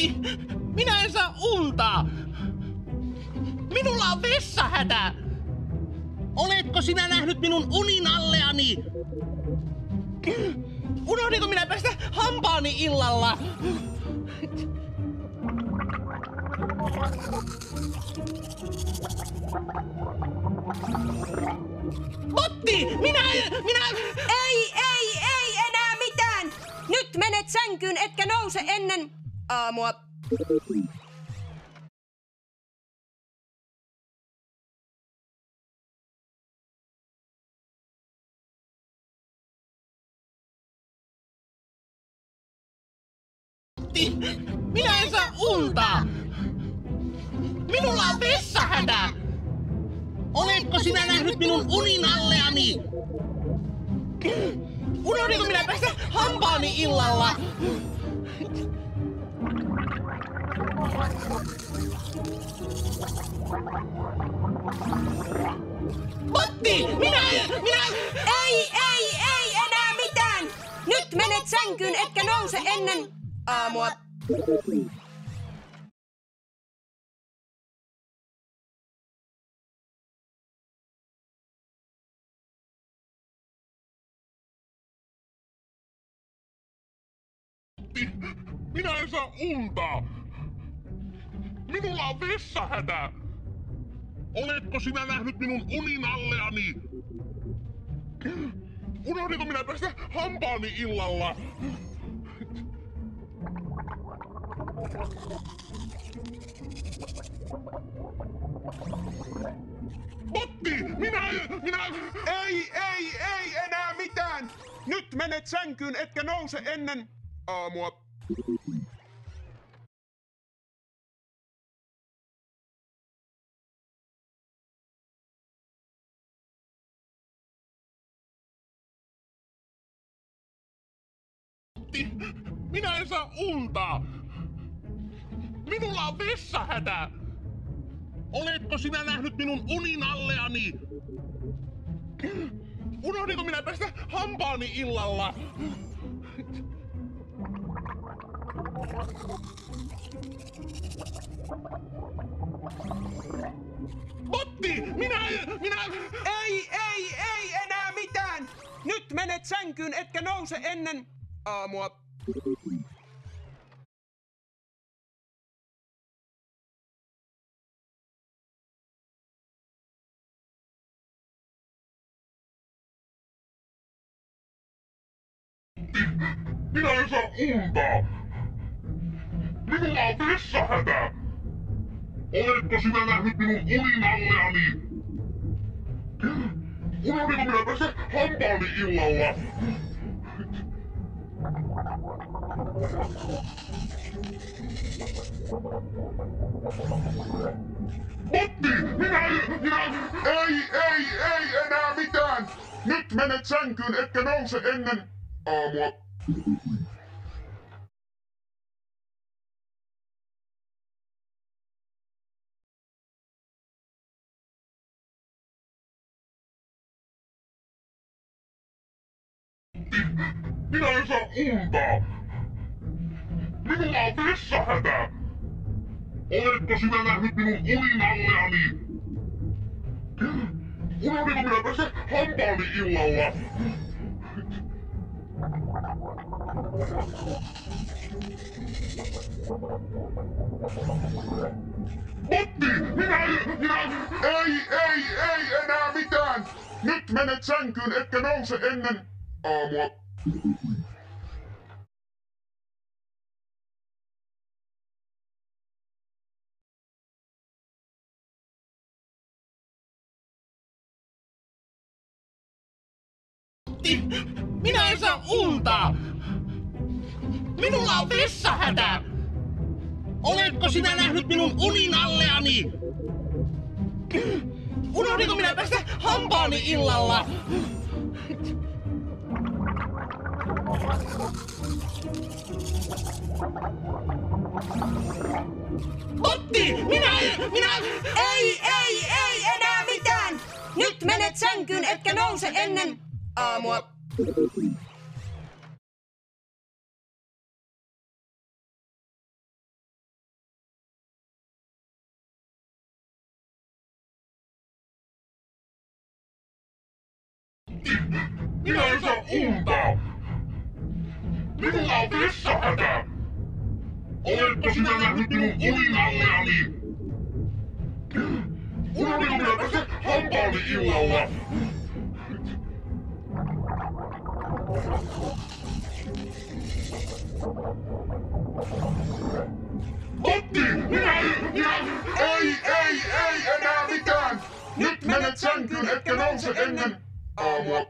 Matti, minä en saa unta. Minulla on vessahätä. Oletko sinä nähnyt minun unin alleani? Unohdinko minä päästä hampaani illalla? Matti, minä, minä... Ei, ei, ei enää mitään! Nyt menet sänkyyn, etkä nouse ennen aamua. Minä en saa unta. Minulla on vessahätä. Oletko sinä nähnyt minun unin alleani? Unohdinko minä päästä hampaani illalla? Matti, minä, minä... Ei, ei, ei enää mitään! Nyt menet sänkyyn, etkä nouse ennen aamua. Minä en saa unta. Minulla on vessahätä. Oletko sinä nähnyt minun unin alleani? Unohdinko minä päästä hampaani illalla? Matti, minä, minä... Ei, ei, ei enää mitään! Nyt menet sänkyyn, etkä nouse ennen aamua. Matti, minä en saa unta. Minulla on vessahätä. Oletko sinä nähnyt minun unin alleani? Unohdinko minä päästä hampaani illalla? Matti, minä, minä... Ei, ei, ei enää mitään! Nyt menet sänkyyn, etkä nouse ennen aamua. Minä en saa unta. Minulla on vessahätä. Oletko sinä nähnyt minun unin alleani? Unohdinko minä päästä hampaani illalla? Matti, minä, minä... Ei, ei, ei enää mitään! Nyt menet sänkyyn, etkä nouse ennen aamua. Minä en saa unta. Minulla on vessahätä. Oletko sinä nähnyt minun unin alleani? Unohdinko minä päästä hampaani illalla? Matti, minä, minä... Ei, ei, ei enää mitään! Nyt menet sänkyyn, etkä nouse ennen aamua. Matti, minä en saa unta. Minulla on vessahätä. Oletko sinä nähnyt minun unin alleani? Unohdinko minä päästä hampaani illalla? Matti, minä, minä... Ei, ei, ei enää mitään! Nyt menet sänkyyn, etkä nouse ennen Aamua. Minä en saa unta! Minulla on vessahätä! Oletko sinä nähnyt minun uninalleani? Unohdinko minä tässä hampaani illalla? Matti! Minä, minä, ei, ei, ei enää mitään! Nyt menet sänkyyn, etkä nouse ennen aamua.